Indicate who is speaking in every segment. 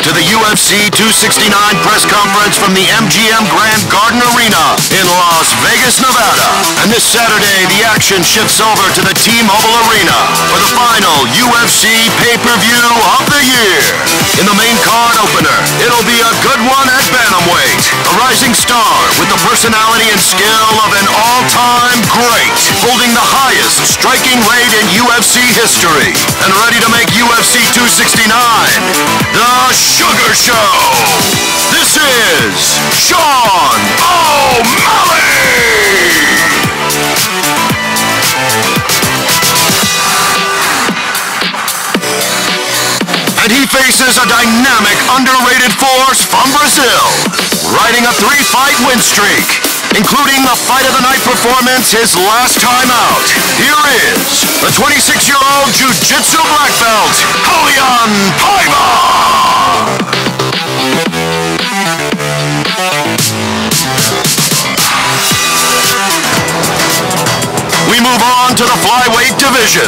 Speaker 1: to the UFC 269 press conference from the MGM Grand Garden Arena in Las Vegas, Nevada. And this Saturday, the action shifts over to the T-Mobile Arena for the final UFC pay-per-view of the year. In the main card opener, it'll be a good one at bantamweight. A rising star with the personality and skill of an all-time great, holding the highest striking rate in UFC history. And ready to make UFC 269 the Sugar Show. This is Sean O'Malley. And he faces a dynamic, underrated force from Brazil, riding a three-fight win streak, including the fight of the night performance his last time out. Here is the 26-year-old Jiu-Jitsu black belt, Raulian Paiva. We move on to the flyweight division.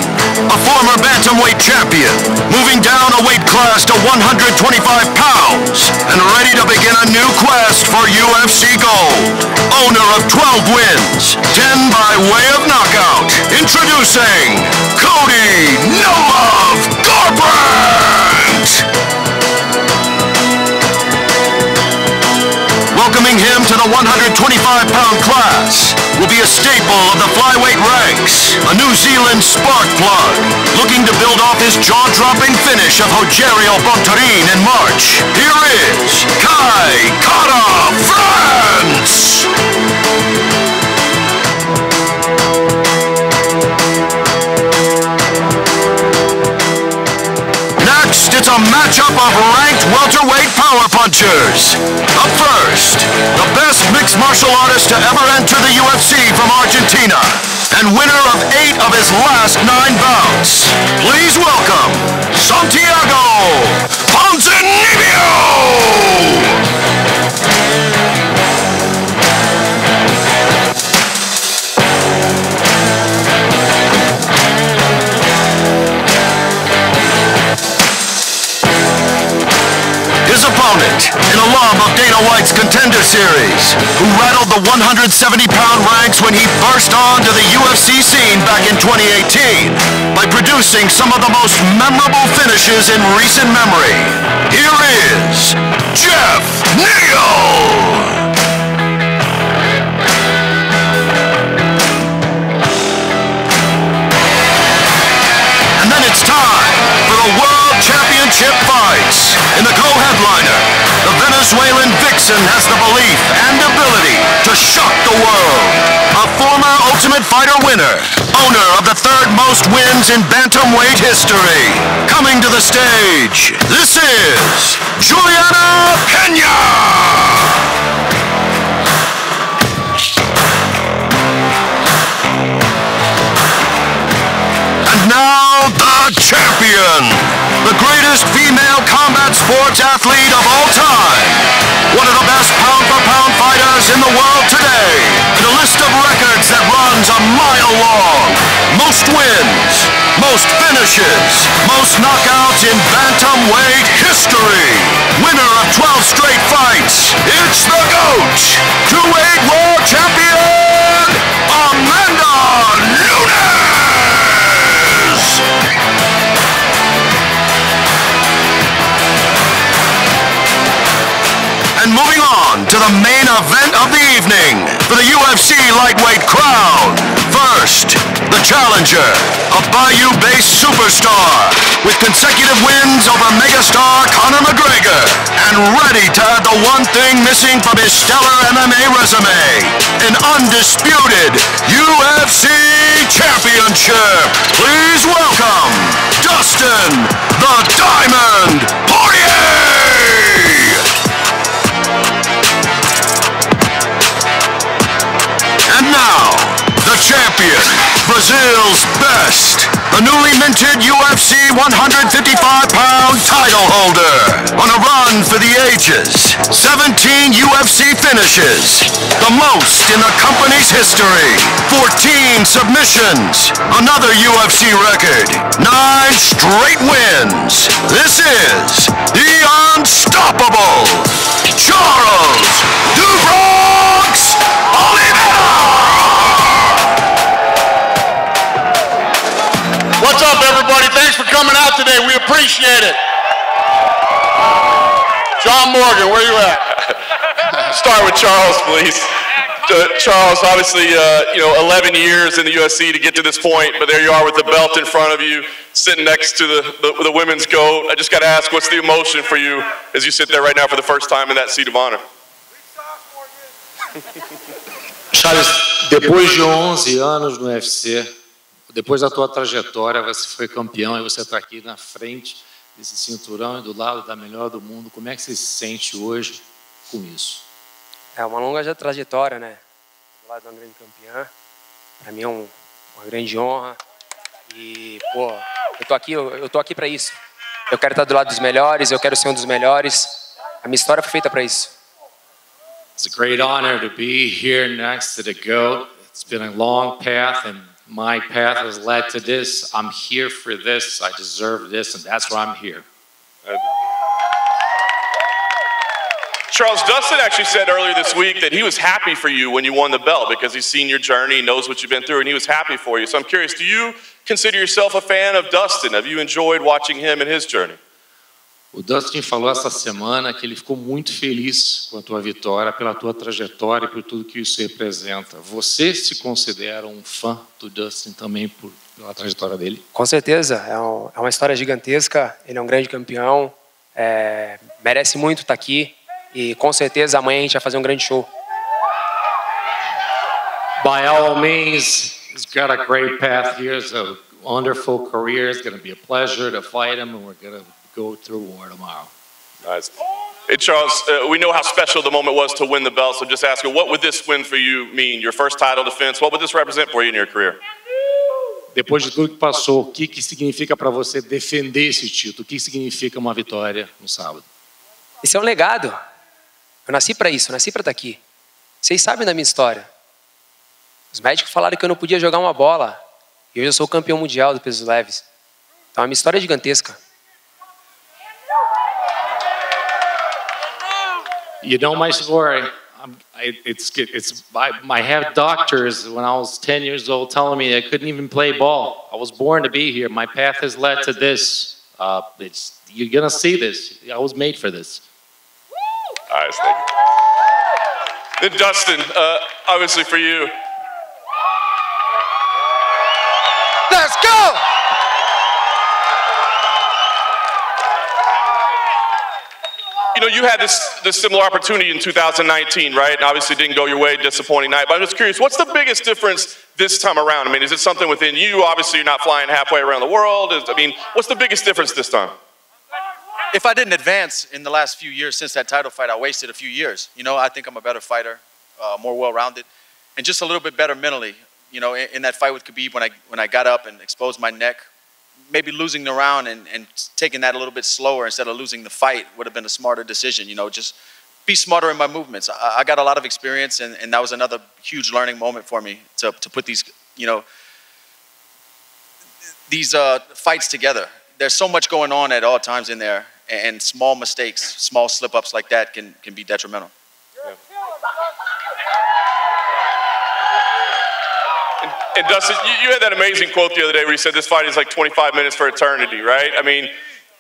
Speaker 1: A former bantamweight champion, moving down a weight class to 125 pounds, and ready to begin a new quest for UFC gold. Owner of 12 wins, 10 by way of knockout. Introducing Cody No Love Garbrandt. Welcoming him to the 125-pound class will be a staple of the flyweight ranks, a New Zealand spark plug, looking to build off his jaw-dropping finish of Rogerio Bontorin in March. Here is Kai Kara France! A matchup of ranked welterweight power punchers. Up first, the best mixed martial artist to ever enter the UFC from Argentina, and winner of eight of his last nine bouts. Please welcome Santiago Series, who rattled the 170-pound ranks when he burst onto the UFC scene back in 2018 by producing some of the most memorable finishes in recent memory. Here is Geoff Neal! Championship fights. In the co-headliner, the Venezuelan Vixen has the belief and ability to shock the world. A former Ultimate Fighter winner, owner of the third most wins in bantamweight history. Coming to the stage, this is Julianna Pena! And now, the champion! The greatest female combat sports athlete of all time. One of the best pound-for-pound fighters in the world today. A list of records that runs a mile long. Most wins, most finishes, most knockouts in bantamweight history. Winner of 12 straight fights. It's the GOAT! Two-weight world champion, Amanda Nunes! To the main event of the evening for the UFC lightweight crown. First, the challenger, a Bayou-based superstar with consecutive wins over megastar Conor McGregor and ready to add the one thing missing from his stellar MMA resume, an undisputed UFC championship. Please welcome Dustin the Diamond champion, Brazil's best, the newly minted UFC 155-pound title holder. On a run for the ages, 17 UFC finishes, the most in the company's history. 14 submissions, another UFC record, 9 straight wins. This is the unstoppable Charles do Bronx Oliveira!
Speaker 2: Appreciate it. John Morgan, where you at?
Speaker 3: Start with Charles, please. Uh, Charles, obviously, uh, you know, 11 years in the UFC to get to this point, but there you are with the belt in front of you, sitting next to the, the, the women's GOAT. I just got to ask, what's the emotion for you as you sit there right now for the first time in that seat of honor?
Speaker 4: Charles, depois de 11 anos no UFC, depois da tua trajetória, você foi campeão e você está aqui na frente desse cinturão e do lado da melhor do mundo. Como é que você se sente hoje com isso?
Speaker 5: É uma longa trajetória, né? Do lado de uma grande campeã. Para mim é um, uma grande honra. E, pô, eu tô aqui, eu, eu tô aqui para isso. Eu quero estar do lado dos melhores, eu quero ser um dos melhores. A minha história foi feita para isso.
Speaker 4: It's a great honor to be here next to the GOAT. It's been a long path and my path has led to this. I'm here for this. I deserve this and that's why I'm here.
Speaker 3: Charles Dustin actually said earlier this week that he was happy for you when you won the belt because he's seen your journey, knows what you've been through, and he was happy for you. So I'm curious, do you consider yourself a fan of Dustin? Have you enjoyed watching him and his journey?
Speaker 4: O Dustin falou essa semana que ele ficou muito feliz com a tua vitória, pela tua trajetória e por tudo que isso representa. Você se considera um fã do Dustin também por, pela trajetória dele?
Speaker 5: Com certeza, é, um, é uma história gigantesca. Ele é um grande campeão, é, merece muito estar aqui. E com certeza amanhã a gente vai fazer um grande show.
Speaker 4: By all means, he's got a great path here. A wonderful career. It's going to be a pleasure to fight him, and we're going to go through war tomorrow.
Speaker 3: Nice. Hey, Charles, uh, we know how special the moment was to win the belt, so just asking, what would this win for you mean? Your first title defense, what would this represent for you in your career?
Speaker 4: Depois de tudo que passou, o que, que significa para você defender esse título? O que significa uma vitória no sábado?
Speaker 5: Isso é um legado. Eu nasci para isso, eu nasci para estar tá aqui. Vocês sabem da minha história. Os médicos falaram que eu não podia jogar uma bola. E hoje eu sou campeão mundial do pesos leves. Então a minha história é gigantesca.
Speaker 4: You know my story. it's it's I, I have doctors when I was 10 years old telling me I couldn't even play ball. I was born to be here. My path has led to this. Uh, it's you're gonna see this. I was made for this.
Speaker 3: All right, thank you. Then Dustin, uh, obviously for you.
Speaker 2: Let's go!
Speaker 3: Know, you had this, this similar opportunity in 2019, right? And obviously didn't go your way, disappointing night. But I'm just curious, what's the biggest difference this time around? I mean, is it something within you? Obviously, you're not flying halfway around the world. I mean, what's the biggest difference this time?
Speaker 6: if I didn't advance in the last few years since that title fight, I wasted a few years. You know, I think I'm a better fighter, uh, more well-rounded, and just a little bit better mentally. You know, in, in, that fight with Khabib, when I when I got up and exposed my neck, maybe losing the round and, and taking that a little bit slower instead of losing the fight would have been a smarter decision. You know, just be smarter in my movements. I, I got a lot of experience, and, and that was another huge learning moment for me to to put these, you know, these uh, fights together. There's so much going on at all times in there, and small mistakes, small slip ups like that can, can be detrimental.
Speaker 3: And, Dustin, you, you, had that amazing quote the other day where you said this fight is like 25 minutes for eternity, right? I mean,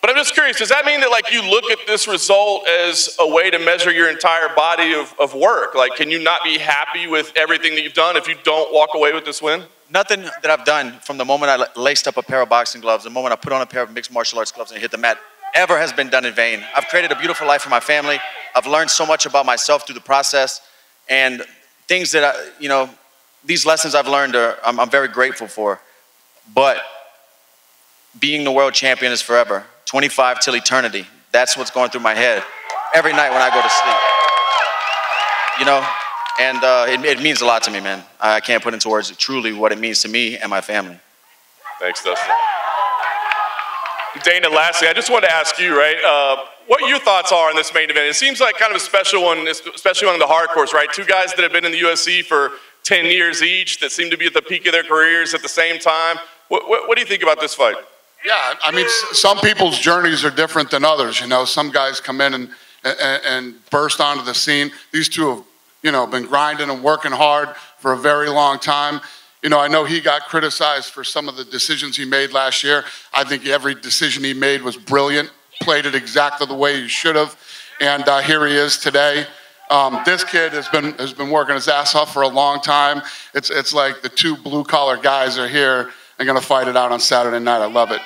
Speaker 3: but I'm just curious, does that mean that like you look at this result as a way to measure your entire body of, of work? Like, can you not be happy with everything that you've done if you don't walk away with this win?
Speaker 6: Nothing that I've done from the moment I laced up a pair of boxing gloves, the moment I put on a pair of mixed martial arts gloves and hit the mat, ever has been done in vain. I've created a beautiful life for my family. I've learned so much about myself through the process and things that I, you know, these lessons I've learned are, I'm, I'm very grateful for. But being the world champion is forever. 25 till eternity. That's what's going through my head every night when I go to sleep. You know, and uh, it, it, means a lot to me, man. I can't put into words truly what it means to me and my family.
Speaker 3: Thanks, Dustin. Dana, lastly, I just wanted to ask you, right, uh, what your thoughts are on this main event. It seems like kind of a special one, especially among the hardcores, right? Two guys that have been in the UFC for 10 years each that seem to be at the peak of their careers at the same time. What, what, what do you think about this fight?
Speaker 2: Yeah, I mean, some people's journeys are different than others. You know, some guys come in and, and, and burst onto the scene. These two have, you know, been grinding and working hard for a very long time. You know, I know he got criticized for some of the decisions he made last year. I think every decision he made was brilliant, played it exactly the way he should have, and uh, here he is today. Um, this kid has been has been working his ass off for a long time. It's it's like the two blue collar guys are here and going to fight it out on Saturday night. I love it.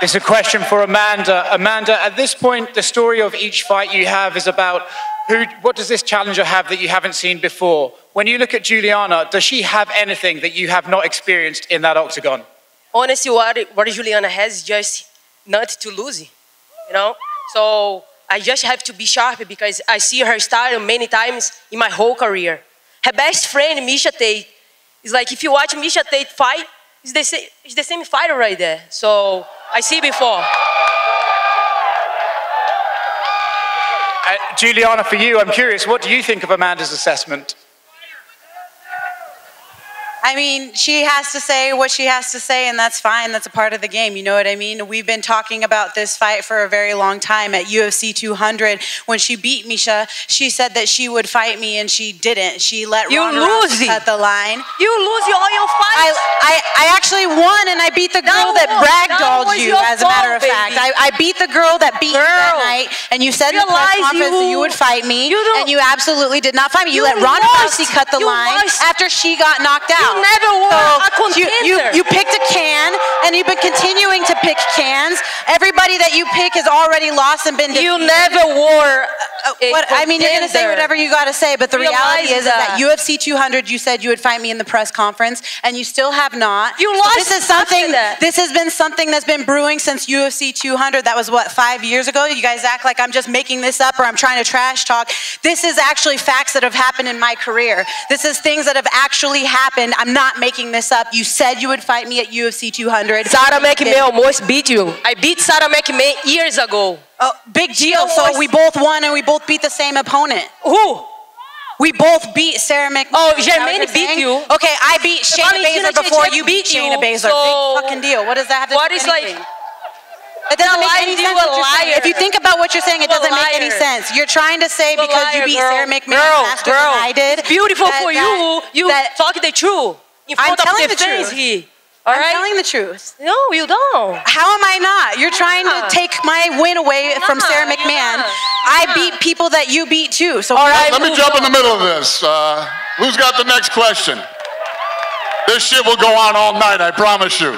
Speaker 7: It's a question for Amanda. Amanda, at this point, the story of each fight you have is about who, what does this challenger have that you haven't seen before? When you look at Julianna, does she have anything that you have not experienced in that octagon?
Speaker 8: Honestly, what, what Julianna has is just not to lose, you know? So I just have to be sharp because I see her style many times in my whole career. Her best friend, Miesha Tate, is like if you watch Miesha Tate fight, it's the, same, it's the same fighter right there. So I see before.
Speaker 7: Uh, Julianna, for you, I'm curious, what do you think of Amanda's assessment?
Speaker 9: I mean, she has to say what she has to say, and that's fine. That's a part of the game. You know what I mean? We've been talking about this fight for a very long time. At UFC 200, when she beat Miesha, she said that she would fight me, and she didn't. She let
Speaker 8: you
Speaker 9: Ronda
Speaker 8: lose
Speaker 9: cut the line.
Speaker 8: You lose all your fights.
Speaker 9: I, I, I actually won, and I beat the girl that, that ragdolled you. As a matter
Speaker 8: fault,
Speaker 9: of fact, I, I, beat the girl that beat
Speaker 8: girl.
Speaker 9: you that night, and you said in the press conference that you would fight me,
Speaker 8: you
Speaker 9: and you absolutely did not fight me. You,
Speaker 8: you
Speaker 9: let Ronda. Rousey cut the
Speaker 8: you
Speaker 9: line
Speaker 8: lost.
Speaker 9: after she got knocked out.
Speaker 8: Uh, you never won.
Speaker 9: So,
Speaker 8: a
Speaker 9: you, you, you picked a can, and you've been continuing to pick cans. Everybody that you pick has already lost and been defeated.
Speaker 8: You never wore.
Speaker 9: What, I mean, you're going to say whatever you got to say, but the reality is, is that UFC 200, you said you would fight me in the press conference, and you still have not.
Speaker 8: You
Speaker 9: So
Speaker 8: lost
Speaker 9: This is something.
Speaker 8: that.
Speaker 9: This has been something that's been brewing since UFC 200. That was what five years ago. You guys act like I'm just making this up or I'm trying to trash talk. This is actually facts that have happened in my career. This is things that have actually happened. I'm not making this up. You said you would fight me at UFC 200. Sara.
Speaker 8: McMann almost beat you. I beat Sara McMann years ago.
Speaker 9: Oh, big deal. So we both won and we both beat the same opponent.
Speaker 8: Who?
Speaker 9: We both beat Sara McMann.
Speaker 8: Oh,
Speaker 9: Is that what
Speaker 8: Germaine
Speaker 9: you're
Speaker 8: beat you.
Speaker 9: Okay, I beat Shayna Baszler before you beat Shayna Baszler.
Speaker 8: so-
Speaker 9: Big fucking deal. What does that have to
Speaker 8: What
Speaker 9: do with
Speaker 8: is like-
Speaker 9: anything? It doesn't make any sense. what you're If you think about what you're saying, it doesn't make any sense. You're trying to say
Speaker 8: You a
Speaker 9: because you beat
Speaker 8: girl.
Speaker 9: Sara McMann
Speaker 8: Girl,
Speaker 9: faster
Speaker 8: girl.
Speaker 9: than I did.
Speaker 8: It's beautiful
Speaker 9: that-
Speaker 8: for
Speaker 9: that-
Speaker 8: you. You
Speaker 9: that-
Speaker 8: talk the truth in
Speaker 9: I'm telling
Speaker 8: the,
Speaker 9: the truth.
Speaker 8: here. All
Speaker 9: I'm
Speaker 8: right?
Speaker 9: telling the truth.
Speaker 8: no, you don't.
Speaker 9: How am I not? You're trying
Speaker 8: Yeah.
Speaker 9: to take my win away from.
Speaker 8: Sara
Speaker 9: McMann.
Speaker 8: not.
Speaker 9: I beat people that you beat too. So
Speaker 8: All right.
Speaker 2: Let me
Speaker 8: move
Speaker 2: jump in the middle of this. Uh, who's got the next question? This shit will go on all night, I promise you.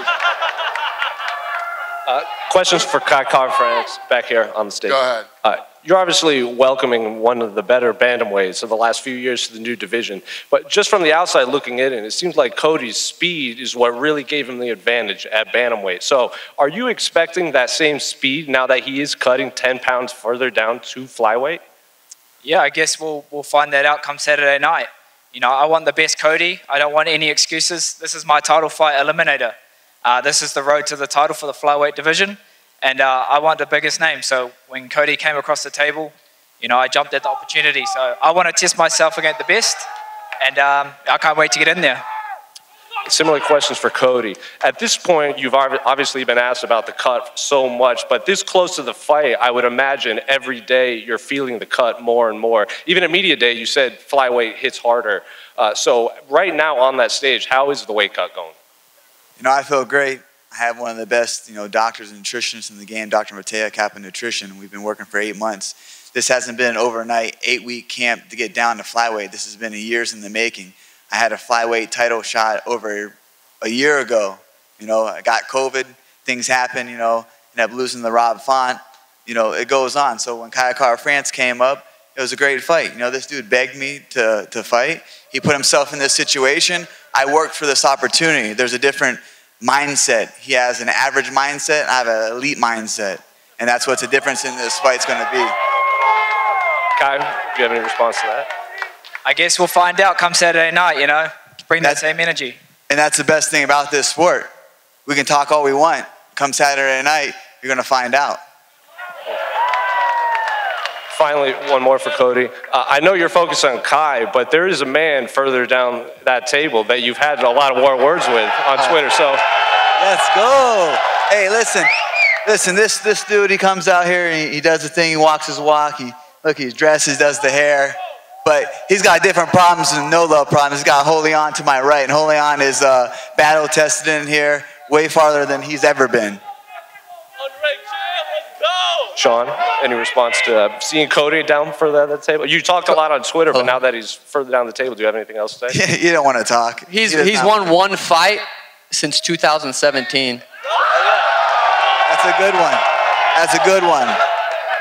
Speaker 10: Questions for Kai Kara-France back here on the stage.
Speaker 2: Go ahead.
Speaker 10: Uh, you're obviously welcoming one of the better bantamweights of the last few years to the new division. But just from the outside looking in, it seems like Cody's speed is what really gave him the advantage at bantamweight. So are you expecting that same speed now that he is cutting 10 pounds further down to flyweight?
Speaker 11: Yeah, I guess we'll, we'll find that out come Saturday night. You know, I want the best Cody. I don't want any excuses. This is my title fight eliminator. Uh, this is the road to the title for the flyweight division. And uh, I want the biggest name. So when Cody came across the table, you know, I jumped at the opportunity. So I want to test myself against the best. And um, I can't wait to get in there.
Speaker 10: Similar questions for Cody. At this point, you've obviously been asked about the cut so much, but this close to the fight, I would imagine every day you're feeling the cut more and more. Even at media day, you said flyweight hits harder. Uh, so right now on that stage, how is the weight cut going?
Speaker 12: You know, I feel great. I have one of the best, you know, doctors and nutritionists in the game, Dr. Matea Kappa Nutrition. We've been working for eight months. This hasn't been an overnight, eight-week camp to get down to flyweight. This has been years in the making. I had a flyweight title shot over a year ago. You know, I got COVID, things happen, you know, ended up losing the Rob Font. You know, it goes on. So when Kai Kara-France came up, it was a great fight. You know, this dude begged me to, to fight. He put himself in this situation. I worked for this opportunity. There's a different mindset. He has an average mindset. I have an elite mindset. And that's what the difference in this fight's going to be.
Speaker 10: Kai, do you have any response to that?
Speaker 11: I guess we'll find out come Saturday night, you know. Bring that same energy.
Speaker 12: And that's the best thing about this sport. We can talk all we want. Come Saturday night, you're going to find out.
Speaker 10: Finally, one more for Cody. Uh, I know you're focused on Kai, but there is a man further down that table that you've had a lot of war words with on Twitter. So
Speaker 12: Let's go. Hey, listen, listen. This this dude, he comes out here and he, he does the thing. He walks his walk. He look, he dresses, does the hair. But he's got different problems than no love problems. He's got Raulian to my right, and Raulian is uh, battle tested in here way farther than he's ever been.
Speaker 10: Sean, any response to uh, seeing Cody down further down the table? You talked a lot on Twitter, but now that he's further down the table, do you have anything else to say?
Speaker 12: you don't want to talk.
Speaker 13: He's
Speaker 12: He
Speaker 13: he's
Speaker 12: not-
Speaker 13: won one fight since 2017.
Speaker 12: That's a good one. That's a good one.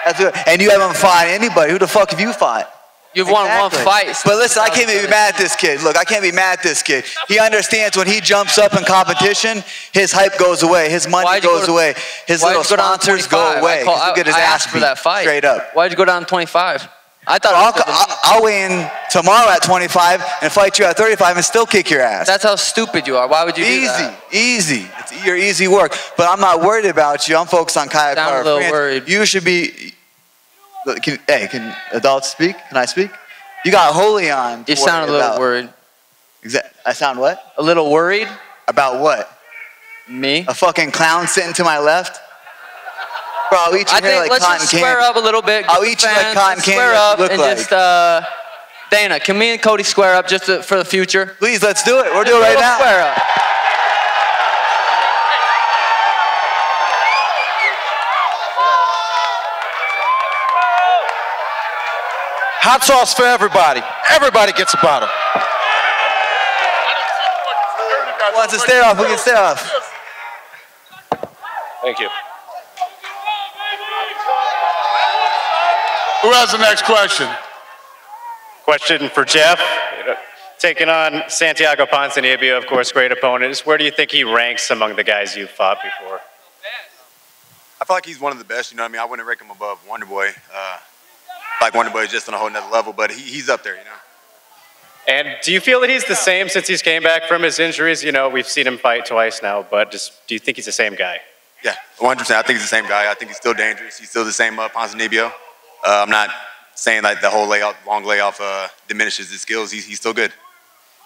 Speaker 12: That's a, and you haven't fought anybody. Who the fuck have you fought?
Speaker 13: You've won one fight
Speaker 12: But listen, I can't be mad at this kid. Look, I can't be mad at this kid. He understands when he jumps up in competition, his hype goes away, his money
Speaker 13: Why'd go
Speaker 12: goes
Speaker 13: to-
Speaker 12: away, his
Speaker 13: why'd
Speaker 12: little
Speaker 13: go
Speaker 12: sponsors go away.
Speaker 13: Call, I,
Speaker 12: get his
Speaker 13: I
Speaker 12: ass
Speaker 13: for
Speaker 12: beat
Speaker 13: that fight.
Speaker 12: straight up.
Speaker 13: Why'd you go down to 25? I thought
Speaker 12: I'll, I'll, I'll weigh in tomorrow at 25 and fight you at 35 and still kick your ass.
Speaker 13: That's how stupid you are. Why would you do
Speaker 12: easy,
Speaker 13: that?
Speaker 12: easy. It's your easy work. But I'm not worried about you. I'm focused on Kaya
Speaker 13: Sound a little worried.
Speaker 12: You should be. Can, hey, can adults speak? Can I speak? You got Raulian.
Speaker 13: You sound a little
Speaker 12: about.
Speaker 13: worried.
Speaker 12: Exa- I sound what?
Speaker 13: A little worried?
Speaker 12: About what?
Speaker 13: Me?
Speaker 12: A fucking clown sitting to my left? Bro, I'll eat your
Speaker 13: I think
Speaker 12: like
Speaker 13: let's
Speaker 12: cotton
Speaker 13: just
Speaker 12: candy.
Speaker 13: square up a little bit.
Speaker 12: I'll eat you like cotton candy
Speaker 13: Square up and
Speaker 12: like.
Speaker 13: just uh, Dana, can me and Cody square up just to, for the future?
Speaker 12: Please, let's do it. We're doing it right now.
Speaker 13: Square up.
Speaker 14: Hot sauce for everybody. Everybody gets a bottle.
Speaker 12: Wants to stay off? We can stay off.
Speaker 10: Thank you.
Speaker 2: Who has the next question?
Speaker 15: Question for Geoff. Taking on Santiago Ponzinibbio, of course, great opponent. Where do you think he ranks among the guys you've fought before?
Speaker 16: I feel like he's one of the best. You know what I mean? I wouldn't rank him above Wonder Boy. Uh, like Wonder Boy is just on a whole nother level, but he, he's up there. You know.
Speaker 15: And do you feel that he's the same since he's came back from his injuries? You know, we've seen him fight twice now, but just do you think he's the same guy?
Speaker 16: Yeah, 100. percent I think he's the same guy. I think he's still dangerous. He's still the same uh, Ponzinibbio. Uh, I'm not saying like the whole layoff, long layoff uh, diminishes his skills. He's, he's still good.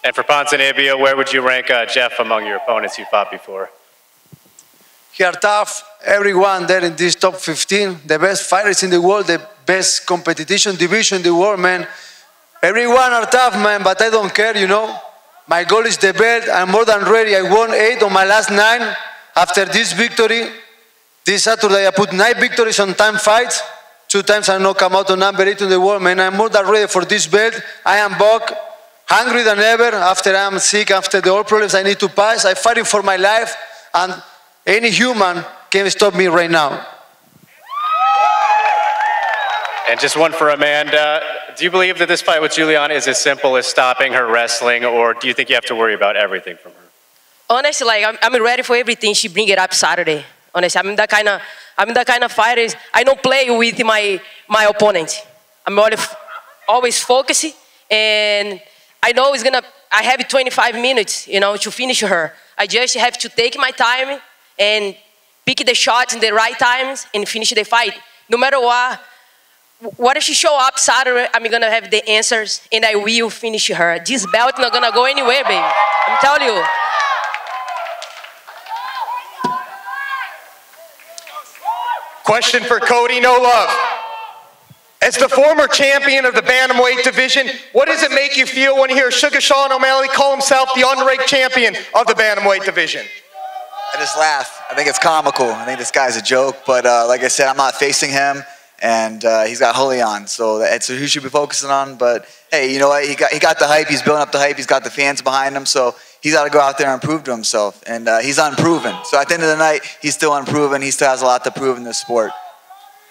Speaker 15: And for Ponzinibbio, where would you rank uh, Geoff among your opponents you fought before?
Speaker 17: He are tough. Everyone there in this top 15, the best fighters in the world, the best competition division in the world, man. Everyone are tough, man, but I don't care, you know. My goal is the belt. I'm more than ready. I won eight on my last nine. After this victory, this Saturday I put nine victories on time fights. Two times I knock come out on number eight in the world, man. I'm more than ready for this belt. I am back, hungry than ever. After I'm sick, after the all problems I need to pass, I'm fighting for my life, and any human can stop me right now.
Speaker 15: And just one for Amanda. Do you believe that this fight with Julianna is as simple as stopping her wrestling, or do you think you have to worry about everything from her?
Speaker 8: honestly, like I'm, I'm ready for everything. She bring it up Saturday. Honestly, I'm that kind of I'm that kind of fighter. I don't play with my my opponent. I'm always always focused, and I know it's gonna. I have 25 minutes, you know, to finish her. I just have to take my time and pick the shots in the right times and finish the fight. No matter what, what if she show up Saturday, I'm gonna have the answers and I will finish her. This belt not gonna go anywhere, baby. I'm telling you.
Speaker 14: Question for Cody No Love. As the former champion of the Bantamweight division, what does it make you feel when you hear Sugar Sean O'Malley call himself the unranked champion of the Bantamweight division?
Speaker 12: I just laugh. I think it's comical. I think this guy's a joke. But uh, like I said, I'm not facing him, and uh, he's got Raulian, so that's who should be focusing on. But hey, you know what? He got he got the hype. He's building up the hype. He's got the fans behind him, so he's got to go out there and prove to himself. And uh, he's unproven. So at the end of the night, he's still unproven. He still has a lot to prove in this sport.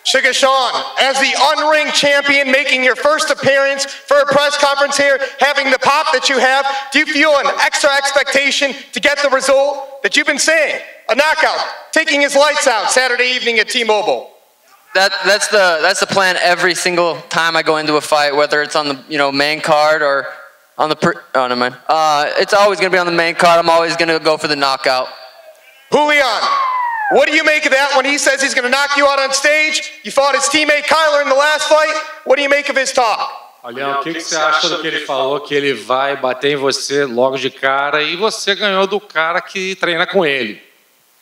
Speaker 14: Sugar Sean, as the unringed champion, making your first appearance for a press conference here, having the pop that you have, do you feel an extra expectation to get the result that you've been saying? A knockout, taking his lights out Saturday evening at T-Mobile.
Speaker 13: That, that's the that's the plan every single time I go into a fight, whether it's on the you know main card or on the per, oh no man, uh, it's always gonna be on the main card. I'm always gonna go for the knockout.
Speaker 14: Raulian, what do you make of that when he says he's going to knock you out on stage? You fought his teammate Kyler in the last fight. What do you make of his talk?
Speaker 4: Alião, o que, que você acha do que ele falou? Que ele vai bater em você logo de cara e você ganhou do cara que treina com ele.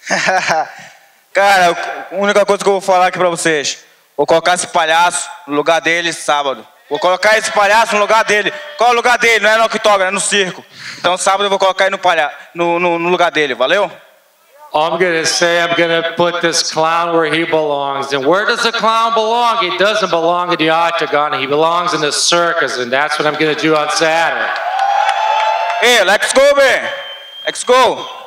Speaker 18: Cara, a única coisa que eu vou falar aqui pra vocês, vou colocar esse palhaço no lugar dele sábado. Vou colocar esse palhaço no lugar dele. Qual é o lugar dele? Não é no octógono, é no circo. Então sábado eu vou colocar ele no, palha... no, no, no lugar dele, valeu?
Speaker 4: I'm going to say I'm going to put this clown where he belongs. And where does the clown belong? He doesn't belong in the octagon. He belongs in the circus. And that's what I'm going to do on Saturday.
Speaker 18: Hey, let's go, man. Let's go.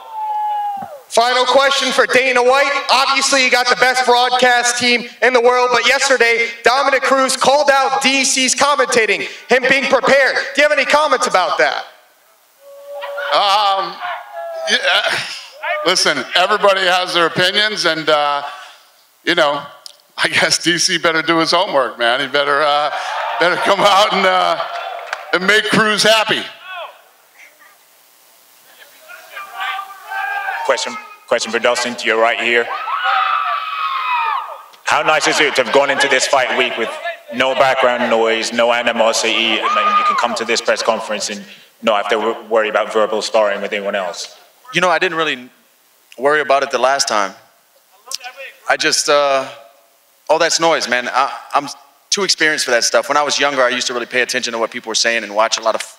Speaker 14: Final question for Dana White. Obviously, you got the best broadcast team in the world, but yesterday, Dominick Cruz called out DC's commentating, him being prepared. Do you have any comments about that?
Speaker 2: Um, yeah, listen, everybody has their opinions, and, uh, you know, I guess DC better do his homework, man. He better, uh, better come out and, uh, and make Cruz happy.
Speaker 19: Question, question for Dustin to your right here. How nice is it to have gone into this fight week with no background noise, no animosity, and then you can come to this press conference and not have to worry about verbal sparring with anyone else?
Speaker 6: You know, I didn't really worry about it the last time. I just, uh, all that's noise, man. I, I'm too experienced for that stuff. When I was younger, I used to really pay attention to what people were saying and watch a lot of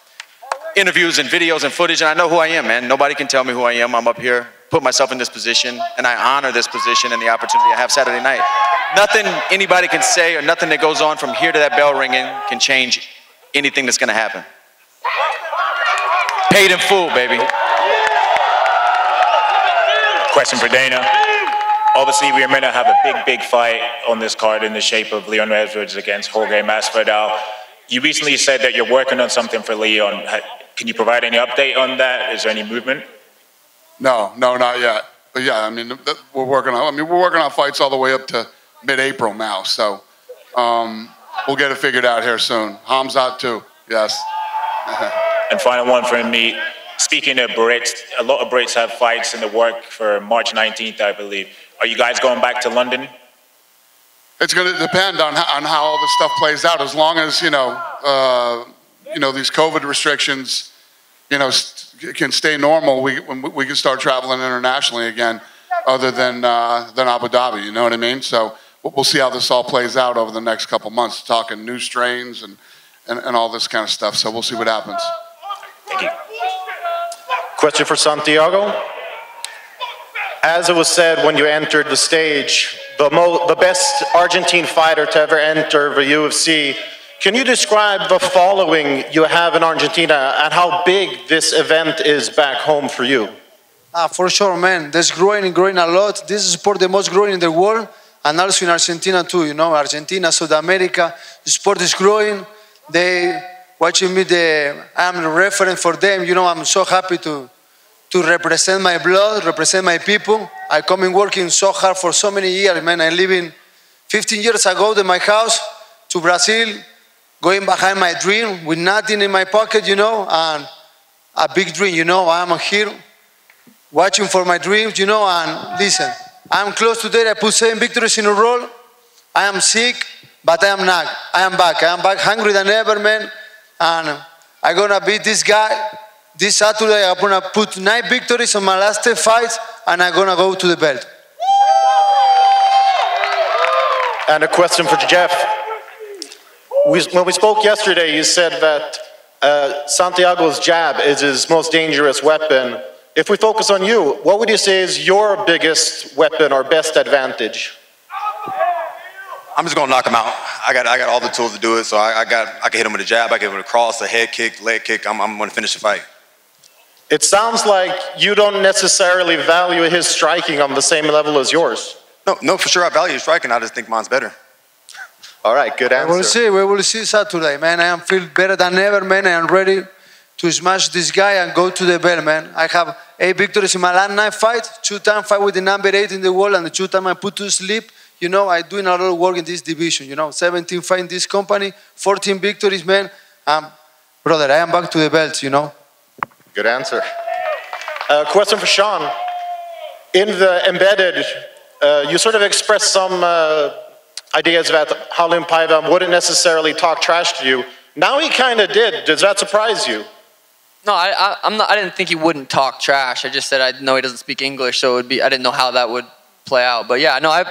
Speaker 6: interviews and videos and footage, and I know who I am, man. Nobody can tell me who I am. I'm up here, put myself in this position, and I honor this position and the opportunity I have Saturday night. Nothing anybody can say or nothing that goes on from here to that bell ringing can change anything that's gonna happen. Paid in full, baby.
Speaker 19: Question for Dana. Obviously, we are meant to have a big, big fight on this card in the shape of Leon Edwards against Jorge Masvidal. You recently said that you're working on something for Leon. Can you provide any update on that? Is there any movement?
Speaker 2: No, no, not yet. But yeah, I mean, we're working on. I mean, we're working on fights all the way up to mid-April now. So um, we'll get it figured out here soon. Khamzat too. Yes.
Speaker 19: And final one from me. Speaking of Brits, a lot of Brits have fights in the work for March 19th, I believe. Are you guys going back to London?
Speaker 2: It's going to depend on how, on how all this stuff plays out. As long as you know, uh, you know, these COVID restrictions, you know, st- can stay normal, we we can start traveling internationally again, other than uh, than Abu Dhabi. You know what I mean? So we'll we'll see how this all plays out over the next couple months. Talking new strains and, and and all this kind of stuff. So we'll see what happens.
Speaker 19: Thank you.
Speaker 20: Question for Santiago. As it was said when you entered the stage, the, mo- the best Argentine fighter to ever enter the UFC. Can you describe the following you have in Argentina and how big this event is back home for you?
Speaker 17: Ah, for sure, man. That's growing and growing a lot. This is sport the most growing in the world, and also in Argentina too. You know, Argentina, South America, the sport is growing. They watching me. The I'm the reference for them. You know, I'm so happy to to represent my blood, represent my people. I come in working so hard for so many years, man. I living 15 years ago in my house to Brazil, going behind my dream with nothing in my pocket, you know, and a big dream, you know. I'm here watching for my dreams, you know, and listen, I'm close to there. I put seven victories in a row. I am sick, but I am not. I am back. I am back hungry than ever, man. And I'm gonna beat this guy. This Saturday, I'm gonna put nine victories on my last 10 fights, and I'm gonna go to the belt.
Speaker 20: And a question for Geoff. We, when we spoke yesterday, you said that uh, Santiago's jab is his most dangerous weapon. If we focus on you, what would you say is your biggest weapon or best advantage?
Speaker 16: I'm just gonna knock him out. I got I got all the tools to do it. So I, I got I can hit him with a jab, I can hit him with a cross, a head kick, leg kick. I'm, I'm gonna finish the fight.
Speaker 20: It sounds like you don't necessarily value his striking on the same level as yours.
Speaker 16: No, no, for sure I value his striking. I just think mine's better.
Speaker 20: All right, good
Speaker 17: We
Speaker 20: answer.
Speaker 17: will see. We will see Saturday, man. I am feel better than ever, man. I am ready to smash this guy and go to the belt, man. I have eight victories in my last nine fights. Two time fight with the number eight in the world, and the two time I put to sleep. You know, I doing a lot of work in this division. You know, 17 fight in this company, 14 victories, man. Um, brother, I am back to the belt. You know.
Speaker 20: Good answer. Uh, question for Sean. In the embedded, uh, you sort of expressed some uh, ideas that Raulian Paiva wouldn't necessarily talk trash to you. Now he kind of did. Does that surprise you?
Speaker 13: No, I, I, I'm not. I didn't think he wouldn't talk trash. I just said I know he doesn't speak English, so it would be. I didn't know how that would play out. But yeah, no, I.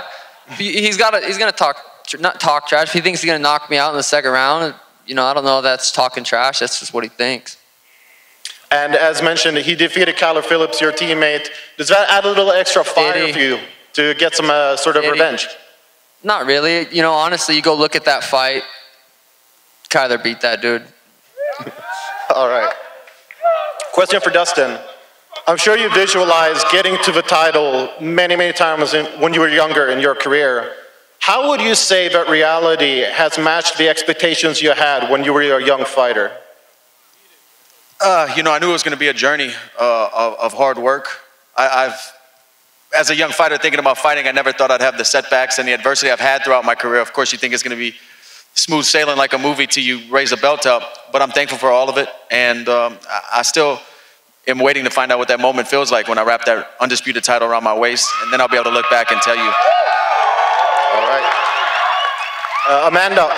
Speaker 13: he- He's got. to He's gonna talk. Not talk trash. If he thinks he's gonna knock me out in the second round, you know, I don't know if that's talking trash. That's just what he thinks.
Speaker 20: And as mentioned, he defeated Kyler Phillips, your teammate. Does that add a little extra fire
Speaker 13: he?
Speaker 20: for you to get some uh, sort of revenge?
Speaker 13: Not really. You know, honestly, you go look at that fight. Kyler beat that dude.
Speaker 20: All right. Question for Dustin. I'm sure you visualized getting to the title many, many times in, when you were younger in your career. How would you say that reality has matched the expectations you had when you were a young fighter?
Speaker 6: Uh, you know, I knew it was going to be a journey uh, of, of hard work. I, I've, as a young fighter thinking about fighting, I never thought I'd have the setbacks and the adversity I've had throughout my career. Of course, you think it's going to be smooth sailing like a movie till you raise a belt up, but I'm thankful for all of it. And um, I, still am waiting to find out what that moment feels like when I wrap that undisputed title around my waist, and then I'll be able to look back and tell you.
Speaker 20: All right. Uh, Amanda,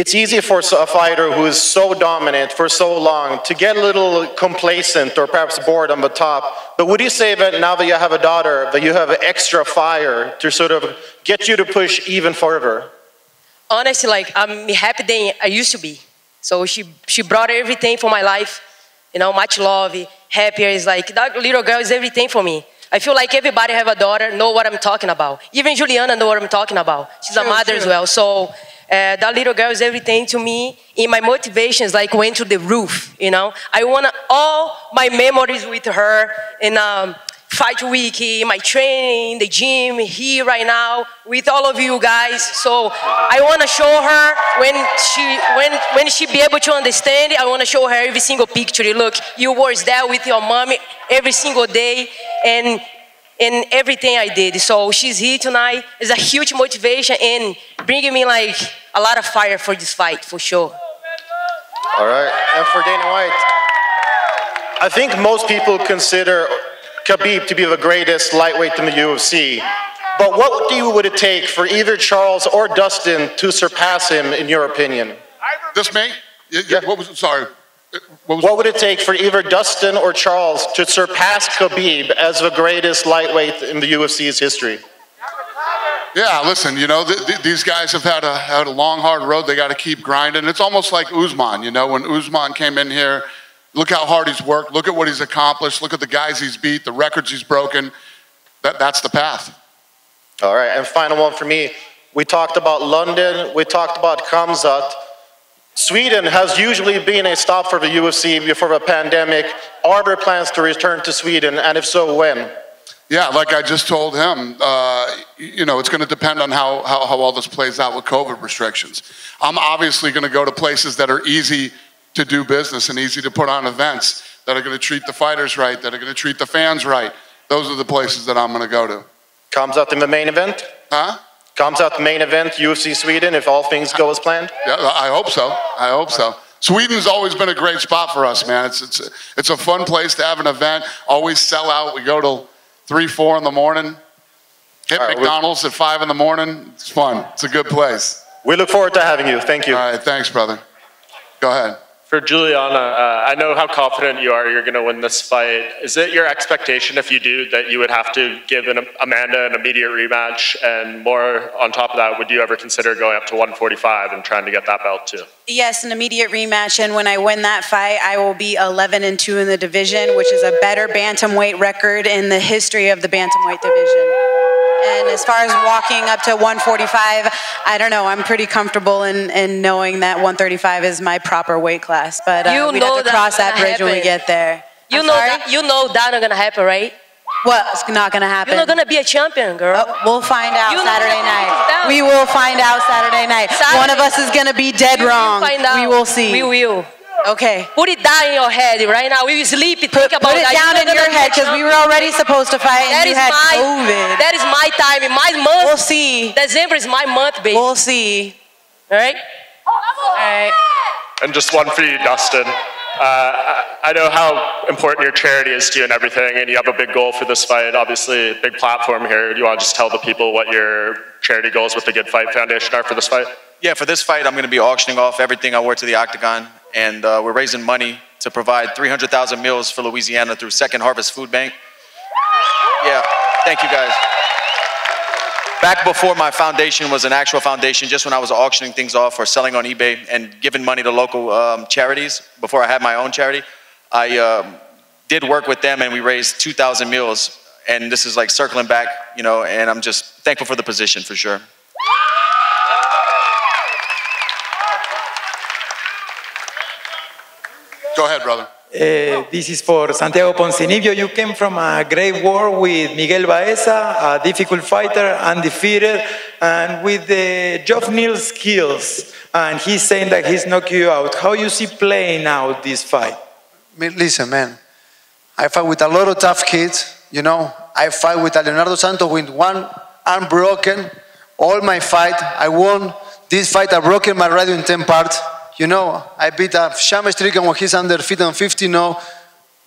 Speaker 20: it's easy for a fighter who is so dominant for so long to get a little complacent or perhaps bored on the top. But would you say that now that you have a daughter, that you have extra fire to sort of get you to push even further?
Speaker 8: honestly, like I'm happy than I used to be. So she she brought everything for my life, you know, much love, happier. Is like that little girl is everything for me. I feel like everybody have a daughter, know what I'm talking about. Even Julianna know what I'm talking about. She's a
Speaker 9: True,
Speaker 8: mother as well. So uh, that little girl is everything to me. In my motivations, like went to the roof. You know, I want all my memories with her in um, fight week, in my training, the gym, here right now with all of you guys. So I want to show her when she when when she be able to understand it. I want to show her every single picture. Look, you was there with your mommy every single day, and and everything I did. So she's here tonight. It's a huge motivation and bringing me like a lot of fire for this fight for sure.
Speaker 20: All right. And for Dana White, I think most people consider Khabib to be the greatest lightweight in the UFC. But what do you, would it take for either Charles or Dustin to surpass him, in your opinion?
Speaker 2: This me? Yeah. yeah. What was it? Sorry.
Speaker 20: What, would it take for either Dustin or Charles to surpass Khabib as the greatest lightweight in the UFC's history?
Speaker 2: Yeah, listen, you know, th- th- these guys have had a, had a long, hard road. They got to keep grinding. It's almost like Usman, you know, when Usman came in here, look how hard he's worked, look at what he's accomplished, look at the guys he's beat, the records he's broken. That, that's the path.
Speaker 20: All right, and final one for me. We talked about London, we talked about Khamzat. Sweden has usually been a stop for the UFC before the pandemic. Are there plans to return to Sweden, and if so, when?
Speaker 2: Yeah, like I just told him, uh, you know, it's going to depend on how, how, how all this plays out with COVID restrictions. I'm obviously going to go to places that are easy to do business and easy to put on events that are going to treat the fighters right, that are going to treat the fans right. Those are the places that I'm going to go to.
Speaker 20: Khamzat in the main event?
Speaker 2: Huh?
Speaker 20: Khamzat the main event, UFC Sweden, if all things go as planned?
Speaker 2: Yeah, I hope so. I hope so. Sweden's always been a great spot for us, man. It's, it's, it's a fun place to have an event. Always sell out. We go till three, four in the morning. Hit McDonald's at five in the morning. It's fun. It's a good place.
Speaker 20: We look forward to having you. Thank you.
Speaker 2: All right, thanks, brother. Go ahead.
Speaker 10: For Julianna, uh, I know how confident you are you're going to win this fight. Is it your expectation if you do that you would have to give an, Amanda an immediate rematch? And more on top of that, would you ever consider going up to 145 and trying to get that belt too?
Speaker 9: Yes, an immediate rematch, and when I win that fight, I will be 11 and 2 in the division, which is a better bantamweight record in the history of the bantamweight division. And as far as walking up to 145, I don't know. I'm pretty comfortable in, in knowing that 135 is my proper weight class. But uh,
Speaker 8: You know
Speaker 9: have to cross that bridge when we get there.
Speaker 8: You
Speaker 9: I'm
Speaker 8: know
Speaker 9: sorry?
Speaker 8: that you know that not gonna happen, right?
Speaker 9: What's not gonna happen?
Speaker 8: You're not gonna be a champion, girl.
Speaker 9: we'll find out
Speaker 8: You
Speaker 9: Saturday night. We will find out Saturday night.
Speaker 8: Saturday-
Speaker 9: One of us is gonna be dead
Speaker 8: You
Speaker 9: wrong.
Speaker 8: find out.
Speaker 9: We will see.
Speaker 8: We will.
Speaker 9: Okay.
Speaker 8: Put it down in your head right now. We will sleep. Think about
Speaker 9: Put it
Speaker 8: that.
Speaker 9: down
Speaker 8: You're
Speaker 9: in your
Speaker 8: gonna be a
Speaker 9: head because we were already supposed to fight and
Speaker 8: That
Speaker 9: you had
Speaker 8: my
Speaker 9: COVID.
Speaker 8: That is my time. In my month.
Speaker 9: We'll see.
Speaker 8: December is my month, baby.
Speaker 9: We'll see.
Speaker 8: All right.
Speaker 9: All right.
Speaker 10: And just one for you, Dustin. Uh, I I know how important your charity is to you and everything, and you have a big goal for this fight. Obviously, big platform here. Do you want to just tell the people what your charity goals with the Good Fight Foundation are for this fight?
Speaker 6: Yeah, for this fight, I'm going to be auctioning off everything I wore to the octagon, and uh, we're raising money to provide 300,000 meals for Louisiana through Second Harvest Food Bank. Yeah, thank you guys. back before my foundation was an actual foundation, just when I was auctioning things off or selling on eBay and giving money to local um, charities, before I had my own charity, I um, did work with them and we raised 2,000 meals. And this is like circling back, you know, and I'm just thankful for the position for sure.
Speaker 2: Go ahead, brother.
Speaker 21: Uh, this is for Santiago Ponzinibbio. You came from a great war with Miguel Baeza, a difficult fighter, undefeated, and with the Geoff Neal skills. And he's saying that he's knocked you out. How you see playing out this fight?
Speaker 17: Listen, man. I fight with a lot of tough kids. You know, I fight with a Leonardo Santos with one arm broken. All my fight, I won. This fight, I broken my radio in 10 parts. You know, I beat a Sean Strickland when he's under feet and 50 now.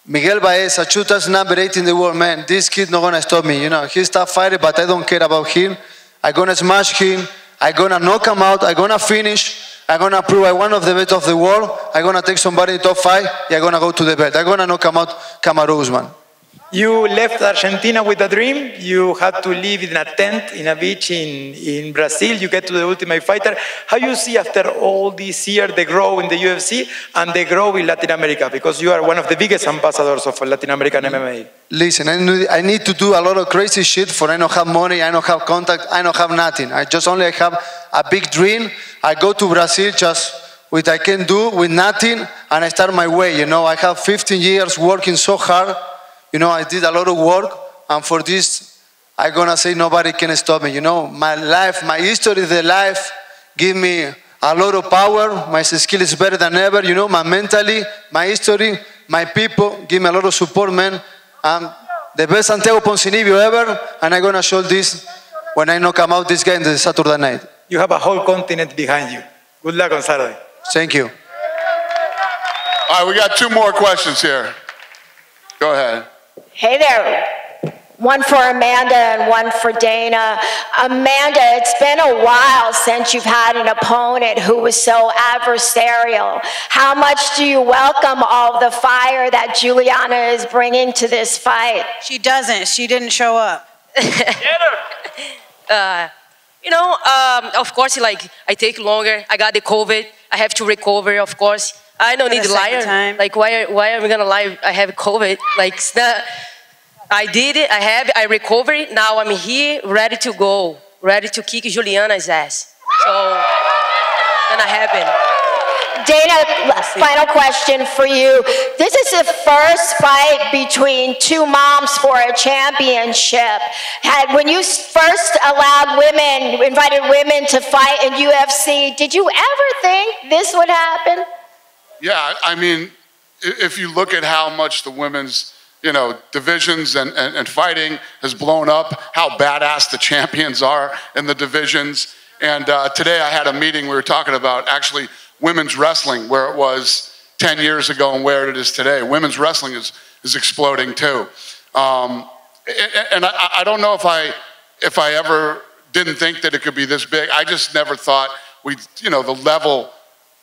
Speaker 17: Miguel Baeza, two times number eight in the world, man. This kid not gonna stop me. You know, he's tough fighter, but I don't care about him. I gonna smash him. I gonna knock him out. I gonna finish. I gonna prove I'm one of the best of the world. I gonna take somebody top five. I gonna go to the belt. I gonna knock him out, Kamaru Usman.
Speaker 21: You left Argentina with a dream. You had to live in a tent in a beach in, in Brazil. You get to the Ultimate Fighter. How you see after all these years the grow in the UFC and the grow in Latin America? Because you are one of the biggest ambassadors of Latin American MMA.
Speaker 17: Listen, I need, I need to do a lot of crazy shit for I don't have money, I don't have contact, I don't have nothing. I just only have a big dream. I go to Brazil just with I can do with nothing and I start my way. You know, I have 15 years working so hard. You know, I did a lot of work and for this, I'm gonna say nobody can stop me. You know, my life, my history, the life give me a lot of power. My skill is better than ever. You know, my mentally, my history, my people give me a lot of support, man. I'm the best Santiago Ponzinibbio ever, and I'm gonna show this when I knock him out this guy in the Saturday night.
Speaker 21: You have a whole continent behind you. Good luck on Saturday.
Speaker 17: Thank you.
Speaker 2: All right, we got two more questions here. Go ahead.
Speaker 22: Hey there. One for Amanda and one for Dana. Amanda, it's been a while since you've had an opponent who was so adversarial. How much do you welcome all the fire that Julianna is bringing to this fight?
Speaker 9: She doesn't. She didn't show up.
Speaker 8: Get uh, you know, um, of course, like I take longer. I got the COVID. I have to recover, of course. I don't need to
Speaker 9: second
Speaker 8: lie. Like, why? Why am I gonna lie? I have COVID. Like, it's not. I did it. I have. it, I recovered. Now I'm here, ready to go, ready to kick Julianna's ass. So, gonna happen.
Speaker 22: Dana, final question for you. This is the first fight between two moms for a championship. Had, when you first allowed women, invited women to fight in UFC, did you ever think this would happen?
Speaker 2: Yeah, I mean, if you look at how much the women's, you know, divisions and, and, and fighting has blown up, how badass the champions are in the divisions. And uh, today I had a meeting, we were talking about actually women's wrestling, where it was 10 years ago and where it is today. Women's wrestling is, is exploding too. Um, and I, I don't know if I, if I ever didn't think that it could be this big. I just never thought we, you know, the level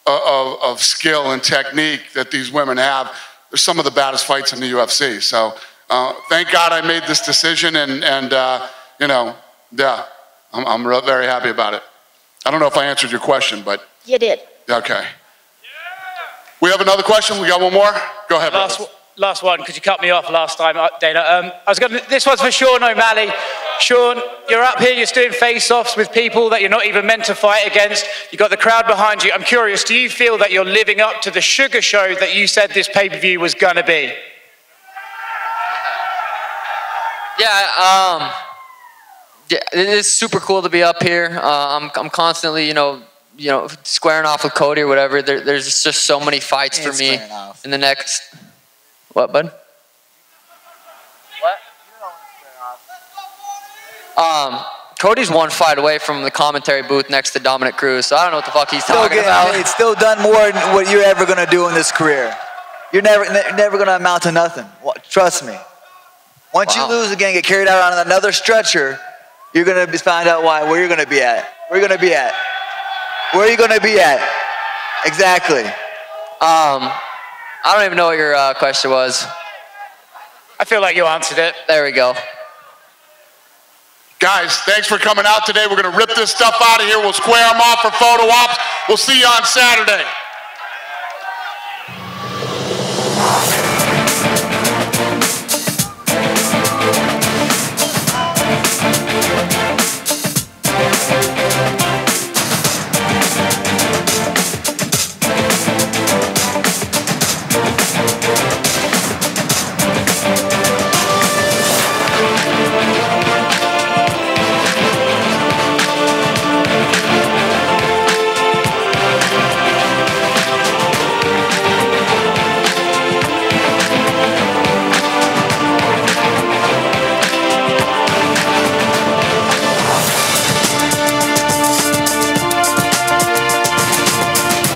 Speaker 2: of, of, of skill and technique that these women have. They're some of the baddest fights in the UFC. So uh, thank God I made this decision, and and uh, you know, yeah, I'm, I'm real, very happy about it. I don't know if I answered your question, but
Speaker 22: You did.
Speaker 2: okay. We have another question. We got one more. Go ahead.
Speaker 7: Last, last one, because you cut me off last time, uh, Dana. Um, I was going. to This one's for Sean O'Malley. Sean, you're up here. You're doing face-offs with people that you're not even meant to fight against. You've got the crowd behind you. I'm curious. Do you feel that you're living up to the sugar show that you said this pay-per-view was going to be?
Speaker 13: Yeah, um, yeah, it is super cool to be up here. Uh, I'm, I'm constantly, you know, you know, squaring off with Cody or whatever. There, there's just so many fights for me in the next. What, bud? Um, Cody's one fight away from the commentary booth next to Dominick Cruz, so I don't know what the fuck he's
Speaker 12: Still
Speaker 13: talking
Speaker 12: getting
Speaker 13: about.
Speaker 12: paid, still done more than what you're ever gonna do in this career. You're never, ne- never gonna amount to nothing. Trust me. Once
Speaker 13: Wow.
Speaker 12: you lose again, get carried out on another stretcher, you're gonna be, find out why. Where you're gonna be at? Where you're gonna be at? Where are you gonna be at? Exactly.
Speaker 13: Um, I don't even know what your uh, question was.
Speaker 7: I feel like you answered it.
Speaker 13: There we go.
Speaker 2: Guys, thanks for coming out today. We're going to rip this stuff out of here. We'll square them off for photo ops. We'll see you on Saturday.